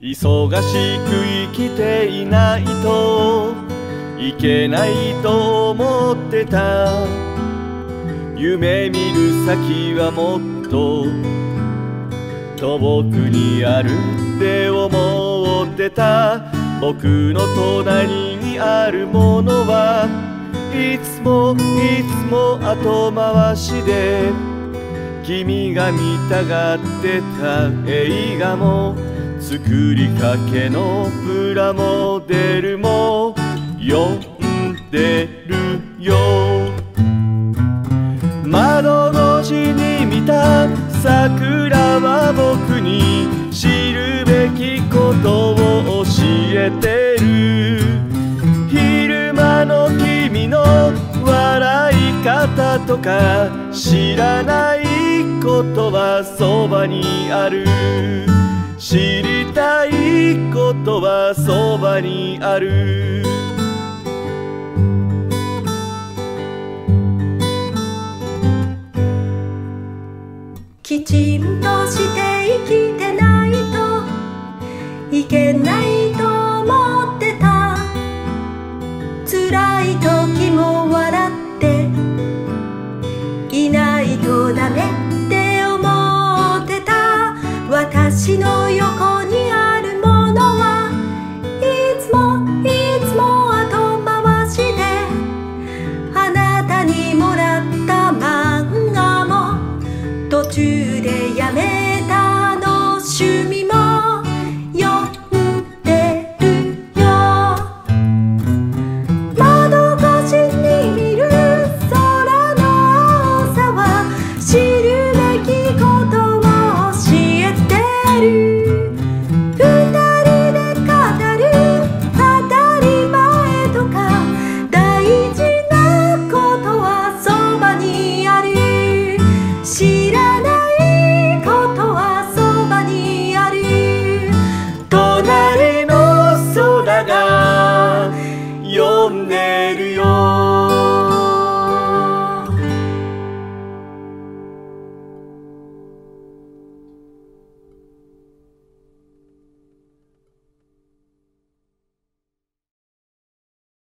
忙しく生きていないといけないと思ってた。夢見る先はもっと遠くにあるって思ってた。僕の隣にあるものはいつもいつも後回しで君が見たがってた映画も作りかけのプラモデルも読んでるよ。窓越しに見た桜は僕に知るべきことを教えてる。昼間の君の笑い方とか知らないことはそばにある。知りたいことはそばにある。きちんとして生きてないといけない私の横